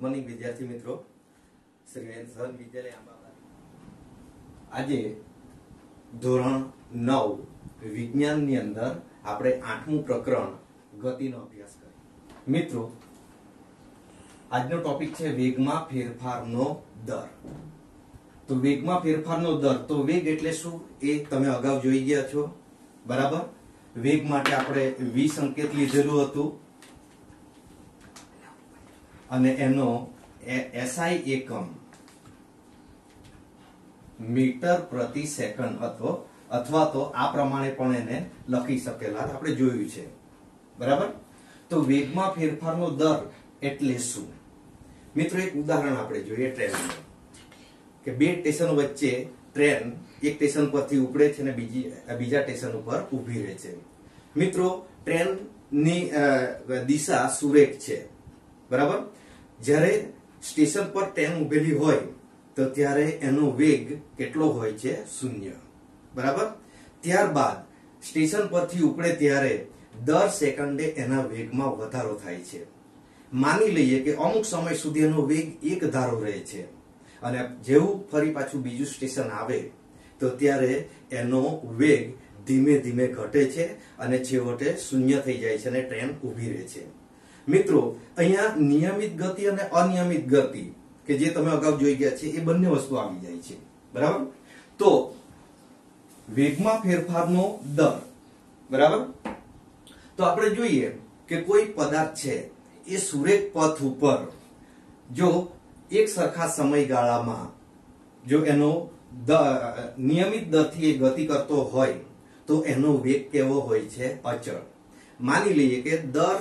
Morning વિદ્યાર્થી મિત્રો, શ્રી સહન વિદ્યાલય આંબાવાડી. આજે ધોરણ નવ, વિજ્ઞાનની અંદર આપણે આઠમું પ્રકરણ ગતિનો અભ્યાસ કરીએ. મિત્રો, આજનો ટોપિક છે વેગમાં ફેરફારનો દર. તો વેગમાં ફેરફારનો દર, તો વેગ એટલે શું એ તમે અગાઉ જોઈ ગયા છો. બરાબર? વેગ માટે આપણે વી સંકેત લીધેલું હતું. અને એનો એસઆઈ એકમ મીટર પ્રતિ સેકન્ડ અથવા અથવા તો આ પ્રમાણે પણ એને લખી શકેલા આપણે જોયું છે. બરાબર? તો વેગમાં ફેરફારનો દર એટલે શું? મિત્રો, એક ઉદાહરણ આપણે જોઈએ ટ્રેનનું. કે બે સ્ટેશન વચ્ચે ટ્રેન એક સ્ટેશન પરથી ઉપડે છે અને બીજી, બીજા સ્ટેશન ઉપર ઊભી રહે છે. મિત્રો, ટ્રેનની દિશા સુરેખ છે. બરાબર? જ્યારે સ્ટેશન પર ટ્રેન ઉભેલી હોય, તો ત્યારે એનો વેગ કેટલો હોય છે? શૂન્ય. બરાબર? ત્યારબાદ સ્ટેશન પરથી ઉપડે ત્યારે દર સેકન્ડે એના વેગમાં વધારો થાય છે. માની લઈએ કે અમુક સમય સુધી એનો વેગ એક ધારો રહે છે. અને જેવું ફરી પાછું બીજું સ્ટેશન આવે, તો ત્યારે એનો વેગ ધીમે ધીમે ઘટે છે અને છેવટે શૂન્ય થઈ જાય છે અને ટ્રેન ઊભી રહે છે. મિત્રો, અહીંયા નિયમિત ગતિ અને અનિયમિત ગતિ, કે જે તમે અગાઉ જોઈ ગયા છે, એ બંને વસ્તુ આવી જાય છે. બરાબર? તો, વેગમાં ફેરફારનો દર. બરાબર? તો આપણે જોઈએ કે કોઈ પદાર્થ છે, એ સુરેખ પથ ઉપર, જો એક સરખા સમયગાળામાં, જો એનો નિયમિત દરથી એ ગતિ કરતો હોય, તો એનો વેગ કેવો હોય છે? અચળ. માની લઈએ કે દર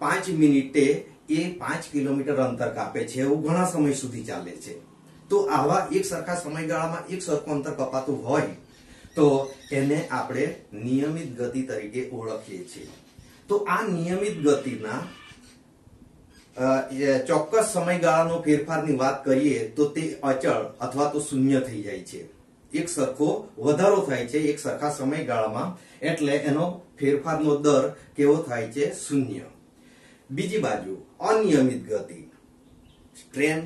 પાંચ મિનિટે એ પાંચ કિલોમીટર અંતર કાપે છે એવું ઘણા સમય સુધી ચાલે છે. તો આવા એક સરખા સમયગાળામાં એક સરખું અંતર કપાતું હોય, તો એને આપણે નિયમિત ગતિ તરીકે ઓળખીએ છીએ. તો આ નિયમિત ગતિના ચોક્કસ સમયગાળાનો ફેરફારની વાત કરીએ તો તે અચળ અથવા તો શૂન્ય થઈ જાય છે. એક સરખો વધારો થાય છે એક સરખા સમયગાળામાં, એટલે એનો ફેરફારનો દર કેવો થાય છે? શૂન્ય. બીજી બાજુ, અનિયમિત ગતિ. ટ્રેન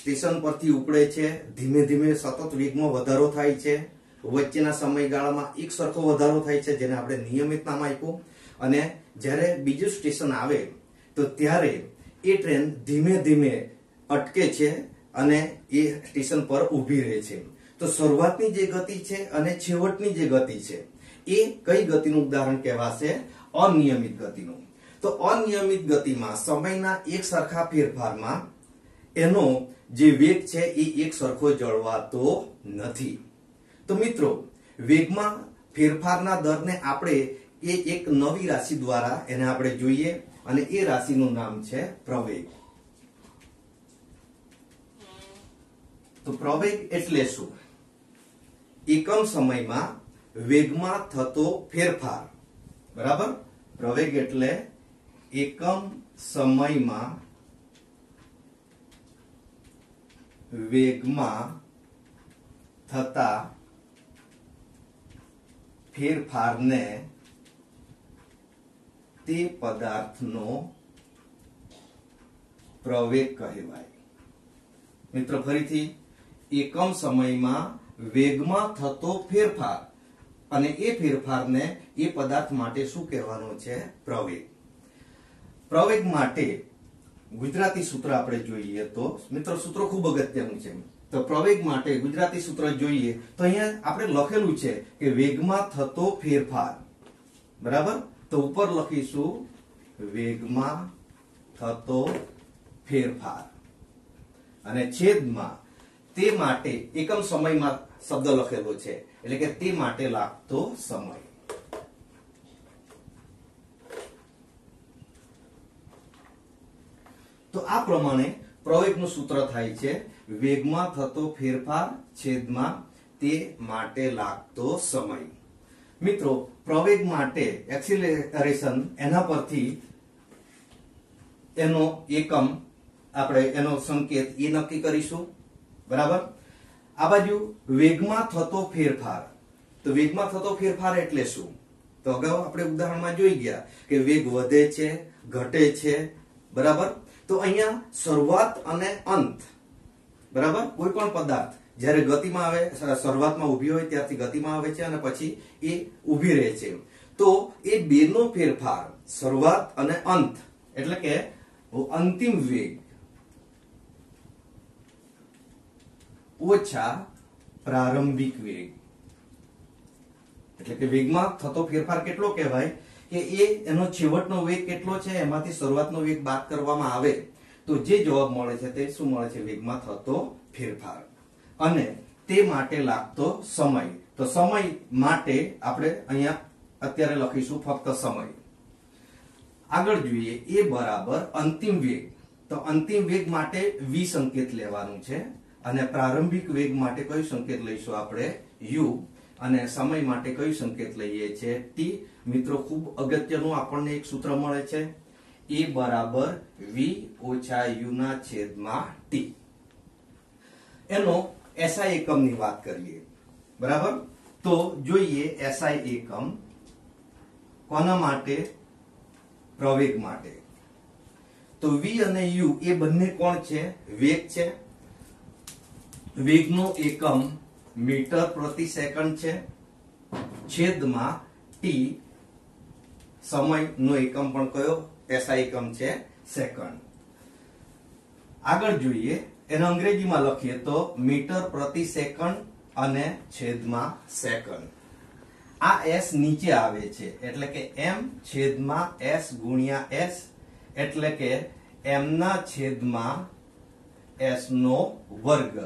સ્ટેશન પરથી ઉપડે છે, ધીમે ધીમે સતત વેગમાં વધારો થાય છે. વચ્ચેના સમયગાળામાં એક સરખો વધારો થાય છે, જેને આપણે નિયમિત નામ આપ્યું. અને જ્યારે બીજું સ્ટેશન આવે, તો ત્યારે એ ટ્રેન ધીમે ધીમે અટકે છે અને એ સ્ટેશન પર ઊભી રહે છે. તો શરૂઆતની જે ગતિ છે અને છેવટની જે ગતિ છે, એ કઈ ગતિનું ઉદાહરણ કહેવાશે? અનિયમિત ગતિનું. તો અનિયમિત ગતિમાં સમયના એક સરખા ફેરફારમાં એનો જે વેગ છે એ એક સરખો જળવાતો નથી. તો મિત્રો, વેગમાં ફેરફારના દરને આપણે એ એક નવી રાશિ દ્વારા એને આપણે જોઈએ અને એ રાશિનું નામ છે પ્રવેગ. તો પ્રવેગ એટલે શું? એકમ સમયમાં વેગમાં થતો ફેરફાર. બરાબર? પ્રવેગ એટલે એકમ સમયમાં વેગમાં થતા ફેરફારને તે પદાર્થનો પ્રવેગ કહેવાય. મિત્રો, ફરીથી એકમ સમયમાં વેગમાં થતો ફેરફાર અને એ ફેરફારને એ પદાર્થ માટે શું કહેવાનું છે? પ્રવેગ. પ્રવેગ માટે ગુજરાતી સૂત્ર આપણે જોઈએ તો, મિત્રો, સૂત્રો ખૂબ અગત્યનું છે. તો પ્રવેગ માટે ગુજરાતી સૂત્ર જોઈએ તો અહીંયા આપણે લખેલું છે કે વેગમાં થતો ફેરફાર. બરાબર? તો ઉપર લખીશું, વેગમાં થતો ફેરફાર. અને છેદમાં તે માટે એકમ સમયમાં શબ્દ લખેલો છે. એટલે કે તે માટે લાગતો સમય. તો આ પ્રમાણે પ્રવેગનું સૂત્ર થાય છે, વેગમાં થતો ફેરફાર છેદમાં તે માટે લાગતો સમય. મિત્રો, પ્રવેગ માટે એક્સિલરેશન એના પરથી એનો એકમ, આપણે એનો સંકેત એ નક્કી કરીશું. બરાબર? આ બાજુ વેગમાં થતો ફેરફાર. તો વેગમાં થતો ફેરફાર એટલે શું? તો અગાઉ આપણે ઉદાહરણમાં જોઈ ગયા કે વેગ વધે છે, ઘટે છે. બરાબર? તો અહીંયા શરૂઆત અને અંત. બરાબર? કોઈ પણ પદાર્થ. જ્યારે ગતિમાં આવે શરૂઆતમાં ઊભી હોય, ત્યારથી ગતિમાં આવે છે અને પછી એ ઊભી રહે છે તો એ બેનો ફેરફાર, શરૂઆત અને અંત. એટલે કે અંતિમ વેગ. ઓછા પ્રારંભિક વેગ. એટલે કે વેગમાં થતો ફેરફાર કેટલો કહેવાય? કે એ એનો છેવટનો વેગ કેટલો છે? એમાંથી શરૂઆતનો વેગ બાદ કરવામાં આવે. તો જે જવાબ મળે છે તે શું મળે છે? વેગમાં થતો ફેરફાર. અને તે માટે લાગતો સમય. તો સમય માટે આપણે અહીંયા અત્યારે લખીશું ફક્ત સમય. આગળ જોઈએ. એ બરાબર અંતિમ વેગ. તો અંતિમ વેગ માટે વી સંકેત લેવાનું છે. અને પ્રારંભિક વેગ માટે કયું સંકેત લઈશું આપણે? યુ અને સમય માટે કયું સંકેત લઈએ છીએ ટી મિત્રો, ખૂબ અગત્યનું આપણને એક સૂત્ર મળે છે. એ બરાબર વી ઓછા યુ ના છેદમાં ટી એનો એસઆઈ એકમની વાત કરીએ. બરાબર? તો જોઈએ એસઆઈ એકમ કોના માટે? પ્રવેગ માટે. તો વી અને યુ એ બંને કોણ છે? વેગ છે. વેગનો એકમ મીટર પ્રતિ સેકન્ડ છે. છેદમાં ટી સમયનો એકમ પણ કયો? એસઆઈ એકમ છે સેકન્ડ. આગળ જોઈએ. એને અંગ્રેજીમાં લખીએ તો મીટર પ્રતિ સેકન્ડ અને છેદમાં સેકન્ડ. આ એસ નીચે આવે છે. એટલે કે એમ છેદમાં એસ ગુણ્યા એસ એટલે કે એમના છેદમાં એસ નો વર્ગ.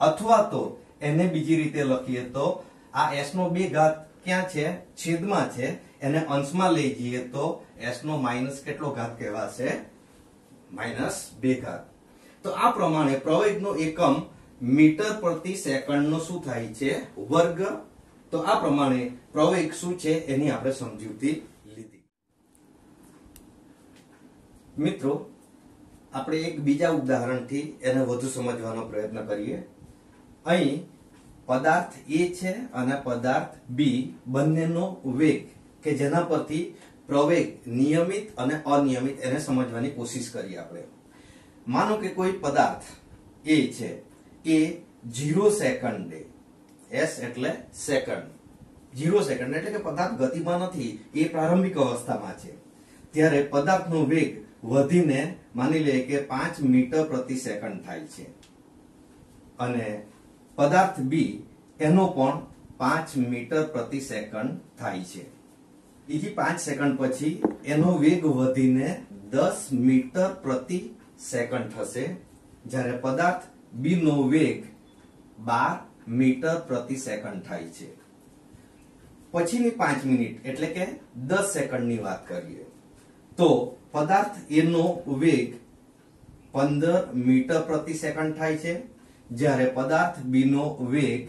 અથવા તો એને બીજી રીતે લખીએ તો, આ એસ નો બે ઘાત ક્યાં છે? છેદમાં છે. એને અંશમાં લઈ જઈએ તો એસ નો માઇનસ કેટલો ઘાત કહેવાશે? માઇનસ બે ઘાત. તો આ પ્રમાણે પ્રવેગનો એકમ મીટર પ્રતિ સેકન્ડનો શું થાય છે? વર્ગ. તો આ પ્રમાણે પ્રવેગ શું છે એની આપણે સમજૂતી લીધી. મિત્રો, આપણે એક બીજા ઉદાહરણથી એને વધુ સમજવાનો પ્રયત્ન કરીએ. અહીં પદાર્થ એ છે અને પદાર્થ બી બંનેનો વેગ કે જેના પરથી પ્રવેગ નિયમિત અને અનિયમિત એને સમજવાની કોશિશ કરીએ આપણે. માનો કે કોઈ પદાર્થ એ છે એ જીરો સેકન્ડે. એસ એટલે સેકન્ડ. જીરો સેકન્ડ એટલે કે પદાર્થ ગતિમાં નથી, એ પ્રારંભિક અવસ્થામાં છે. ત્યારે પદાર્થનો વેગ વધીને માની લઈએ કે પાંચ મીટર પ્રતિ સેકન્ડ થાય છે. અને પદાર્થ બી એનો પણ પાંચ મીટર પ્રતિ સેકન્ડ થાય છે. બીજી પાંચ સેકન્ડ પછી એનો વેગ વધીને દસ મીટર પ્રતિ સેકન્ડ થશે. જ્યારે પદાર્થ બી નો વેગ બાર મીટર પ્રતિ સેકન્ડ થાય છે. પછીની પાંચ મિનિટ એટલે કે દસ સેકન્ડની વાત કરીએ. તો પદાર્થ એનો વેગ પંદર મીટર પ્રતિ સેકન્ડ થાય છે. જ્યારે પદાર્થ બી નો વેગ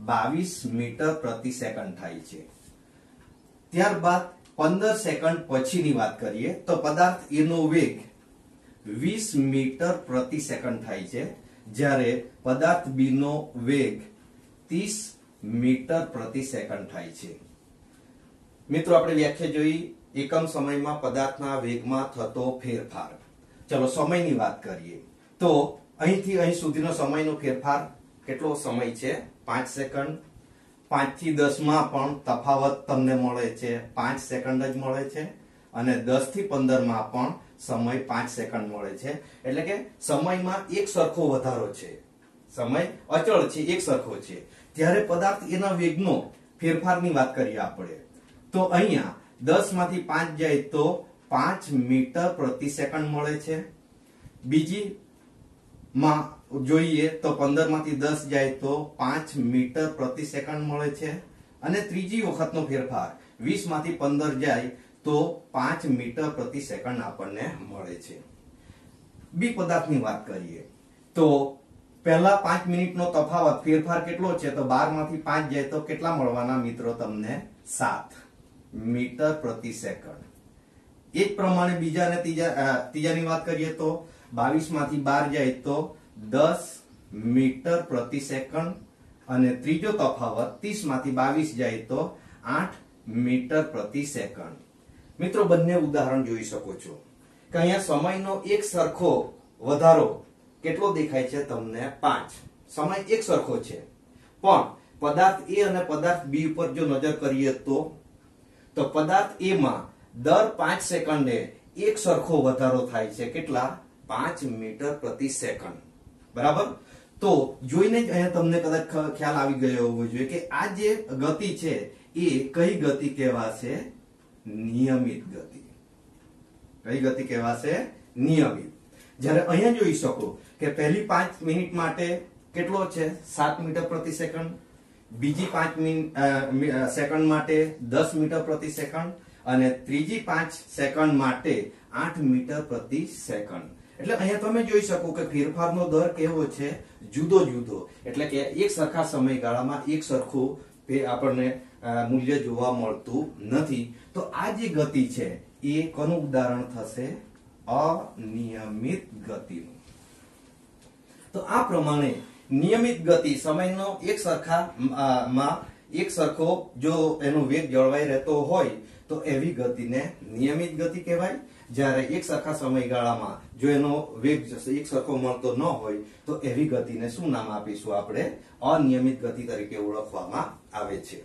બાવીસ મીટર પ્રતિ સેકન્ડ થાય છે. ત્યારબાદ પંદર સેકન્ડ પછીની વાત કરીએ, તો પદાર્થ એનો વેગ વીસ મીટર પ્રતિ સેકન્ડ થાય છે, જ્યારે પદાર્થ બી નો વેગ ત્રીસ મીટર પ્રતિ સેકન્ડ થાય છે. મિત્રો, આપણે વ્યાખ્યા જોઈ, એકમ સમયમાં પદાર્થના વેગમાં થતો ફેરફાર. ચલો, સમયની વાત કરીએ. તો અહીંથી અહીં સુધીનો સમયનો ફેરફાર કેટલો સમય છે? પાંચ સેકન્ડ. પાંચથી દસમાં પણ તફાવત તમને મળે છે. પાંચ સેકન્ડ જ મળે છે. અને દસથી પંદરમાં પણ સમય પાંચ સેકન્ડ મળે છે. એટલે કે સમયમાં એક સરખો વધારો છે. સમય અચળ છે, એક સરખો છે. ત્યારે પદાર્થ એના વેગનો ફેરફારની વાત કરીએ આપણે, તો અહીંયા દસમાંથી પાંચ જાય તો પાંચ મીટર પ્રતિ સેકન્ડ મળે છે. બીજી માં જોઈએ તો પંદરમાંથી દસ જાય તો પાંચ મીટર પ્રતિ સેકન્ડ મળે છે. અને ત્રીજી વખતનો ફેરફાર વીસમાંથી પંદર જાય તો પાંચ મીટર પ્રતિ સેકન્ડ આપણને મળે છે. બી પદાર્થની વાત કરીએ તો પહેલા પાંચ મિનિટનો તફાવત, ફેરફાર કેટલો છે? તો બારમાંથી પાંચ જાય તો કેટલા મળવાના મિત્રો તમને? સાત મીટર પ્રતિ સેકન્ડ. એ પ્રમાણે બીજા અને ત્રીજા ત્રીજાની વાત કરીએ તો બાવીસમાંથી બાર જાય તો દસ મીટર પ્રતિ સેકન્ડ અને ત્રીજો તફાવત ત્રીસમાંથી બાવીસ જાય તો આઠ મીટર પ્રતિ સેકન્ડ. મિત્રો, બંને ઉદાહરણ જોઈ શકો છો કે અહીંયા સમયનો એક સરખો વધારો કેટલો દેખાય છે તમને? પાંચ. સમય એક સરખો છે. પણ પદાર્થ એ અને પદાર્થ બી ઉપર જો નજર કરીએ તો તો પદાર્થ એમાં દર પાંચ સેકન્ડે એક સરખો વધારો થાય છે. કેટલા? પાંચ મીટર પ્રતિ સેકન્ડ. બરાબર? તો જોઈને જ અહીંયા તમને કદાચ ખ્યાલ આવી ગયો હોવો જોઈએ કે આ જે ગતિ છે, એ કઈ ગતિ કહેવાશે? નિયમિત ગતિ. કઈ ગતિ કહેવાશે? નિયમિત. જ્યારે અહીંયા જોઈ શકો કે પહેલી પાંચ મિનિટ માટે કેટલો છે? સાત મીટર પ્રતિ સેકન્ડ. બીજી પાંચ સેકન્ડ માટે દસ મીટર પ્રતિ સેકન્ડ. અને ત્રીજી પાંચ સેકન્ડ માટે આઠ મીટર પ્રતિ સેકન્ડ. એટલે અહીંયા તમે જોઈ શકો કે ફેરફારનો દર કેવો છે? જુદો જુદો. એટલે કે એક સરખા સમયગાળામાં એક સરખું તે આપણને મૂલ્ય જોવા મળતું નથી. તો આ જે ગતિ છે, એ કોનું ઉદાહરણ થશે? અનિયમિત ગતિનું. તો આ પ્રમાણે નિયમિત ગતિ સમયનો એક સરખા માં એક સરખો જો એનો વેગ જળવાઈ રહેતો હોય, તો એવી ગતિને નિયમિત ગતિ કહેવાય. જ્યારે એક સરખા સમયગાળામાં જો એનો વેગ એક સરખો મળતો ન હોય, તો એવી ગતિને શું નામ આપીશું આપણે? અનિયમિત ગતિ તરીકે ઓળખવામાં આવે છે.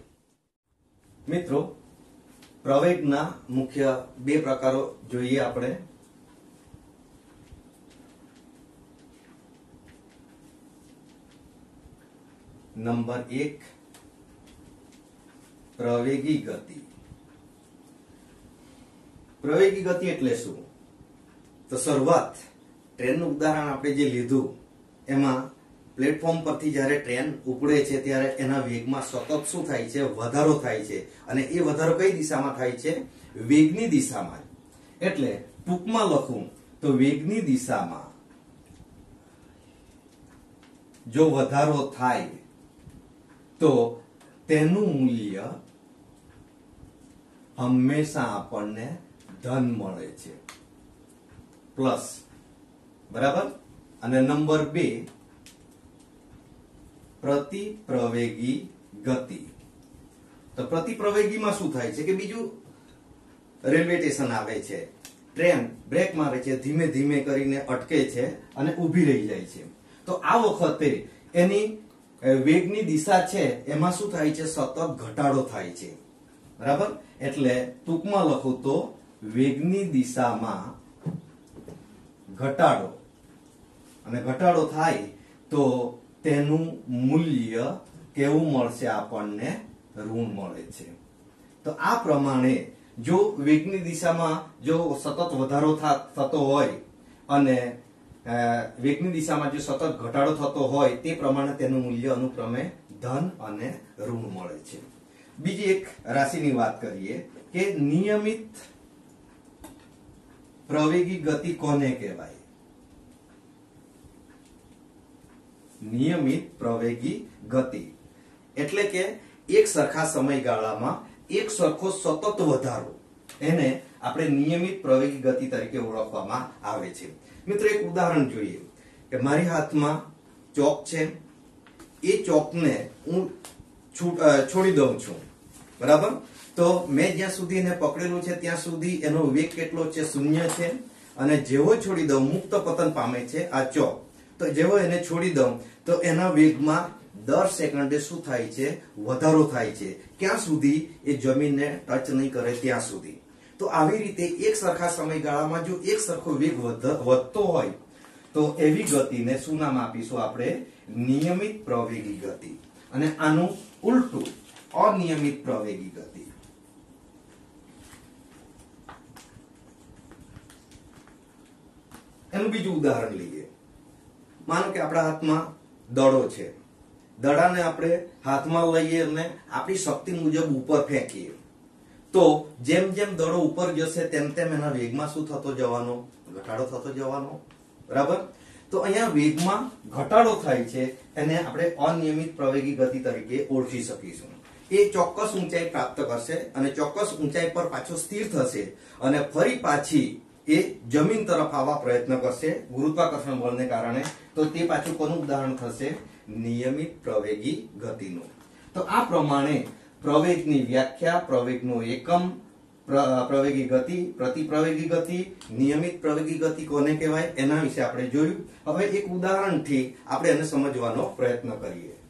મિત્રો, પ્રવેગના મુખ્ય બે પ્રકારો જોઈએ આપણે. નંબર એક, પ્રવેગી ગતિ. પ્રવેગી ગતિ એટલે શું? તો શરૂઆત ટ્રેનનું ઉદાહરણ આપણે જે લીધું, એમાં પ્લેટફોર્મ પરથી જ્યારે ટ્રેન ઉપડે છે, ત્યારે એના વેગમાં સતત શું થાય છે? વધારો થાય છે. અને એ વધારો કઈ દિશામાં થાય છે? વેગની દિશામાં. એટલે ટૂંકમાં લખું, તો વેગની દિશામાં જો વધારો થાય, તો તેનું મૂલ્ય હંમેશા આપણને ધન મળે છે. પ્લસ બરાબર? અને નંબર બે પ્રતિ પ્રવેગી ગતિ. તો પ્રતિ પ્રવેગીમાં શું થાય છે કે બીજું? રેલવે સ્ટેશન આવે છે. ટ્રેન બ્રેક મારે છે, ધીમે ધીમે કરીને અટકે છે અને ઊભી રહી જાય છે. તો આ વખતે એની વેગની દિશા છે, એમાં શું થાય છે? સતત ઘટાડો થાય છે. બરાબર? એટલે ટૂંકમાં લખું તો વેગની દિશામાં ઘટાડો. અને ઘટાડો થાય તો તેનું મૂલ્ય કેવું મળશે? આપણને ઋણ મળે છે. તો આ પ્રમાણે જો વેગની દિશામાં જો સતત વધારો થતો હોય અને વેગની દિશામાં જો સતત ઘટાડો થતો હોય તે પ્રમાણે તેનું મૂલ્ય અનુક્રમે ધન અને ઋણ મળે છે. બીજી એક રાશિની વાત કરીએ કે નિયમિત પ્રવેગી ગતિ કોને કહેવાય? નિયમિત પ્રવેગી ગતિ. એટલે કે એક સરખા સમયગાળામાં એક સરખો સતત વધારો. એને આપણે નિયમિત પ્રવેગી ગતિ તરીકે ઓળખવામાં આવે છે. મિત્રો, એક ઉદાહરણ જોઈએ કે મારી હાથમાં ચોક છે. એ ચોકને હું છોડી દઉં છું. બરાબર? તો મેં જ્યાં સુધી એને પકડેલું છે, ત્યાં સુધી એનો વેગ કેટલો છે, શૂન્ય છે. અને જેવો છોડી દઉં, મુક્ત પતન પામે છે, આ ચોક. તો જેવો એને છોડી દઉં, તો એના વેગમાં દર સેકન્ડે શું થાય છે? વધારો થાય છે. ક્યાં સુધી? એ જમીનને ટચ નહીં કરે ત્યાં સુધી. તો આવી રીતે એક સરખા સમયગાળામાં જો એક સરખો વેગ વધ- વધતો હોય, તો એવી ગતિને શું નામ આપીશું આપણે? નિયમિત પ્રવેગી ગતિ. અને આનું ઉલટું, અનિયમિત પ્રવેગી ગતિ. એનું બીજું ઉદાહરણ લઈએ. માનો કે આપણા હાથમાં દડો છે. દડાને આપણે હાથમાં લઈએ અને આપણી શક્તિ મુજબ ઉપર ફેંકીએ. તો જેમ જેમ દડો ઉપર જશે, તેમ તેમ એના વેગમાં શું થતો જવાનો? ઘટાડો થતો જવાનો. બરાબર? તો અહીંયા વેગમાં ઘટાડો થાય છે, એને આપણે અનિયમિત પ્રવેગી ગતિ તરીકે ઓળખી શકીશું. એ ચોક્કસ ઊંચાઈ પ્રાપ્ત કરશે અને ચોક્કસ ઊંચાઈ પર પાછો સ્થિર થશે અને ફરી પાછી એ જમીન તરફ આવવા પ્રયત્ન કરશે ગુરુત્વાકર્ષણ બળને કારણે. તો તે પાછું કોનું ઉદાહરણ થશે? નિયમિત પ્રવેગી ગતિનું. તો આ પ્રમાણે પ્રવેગની વ્યાખ્યા, પ્રવેગનો એકમ પ્રવેગી ગતિ પ્રતિ પ્રવેગી ગતિ, નિયમિત પ્રવેગી ગતિ કોને કહેવાય? એના વિશે આપણે જોયું. હવે એક ઉદાહરણથી આપણે એને સમજવાનો પ્રયત્ન કરીએ.